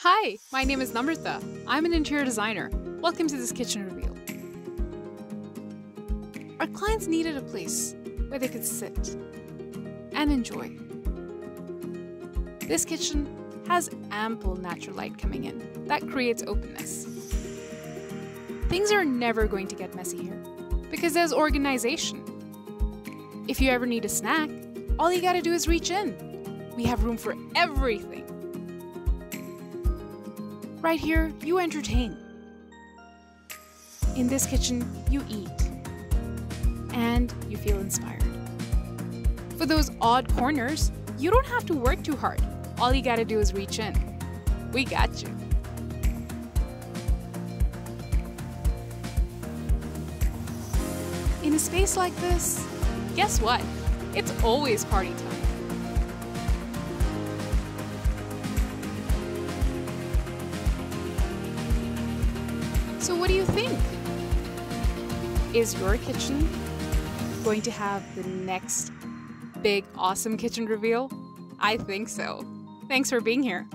Hi, my name is Namrata. I'm an interior designer. Welcome to this kitchen reveal. Our clients needed a place where they could sit and enjoy. This kitchen has ample natural light coming in that creates openness. Things are never going to get messy here because there's organization. If you ever need a snack, all you gotta do is reach in. We have room for everything. Right here, you entertain. In this kitchen, you eat. And you feel inspired. For those odd corners, you don't have to work too hard. All you gotta do is reach in. We got you. In a space like this, guess what? It's always party time. So, what do you think? Is your kitchen going to have the next big, awesome kitchen reveal? I think so. Thanks for being here.